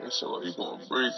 And so he gonna breathe?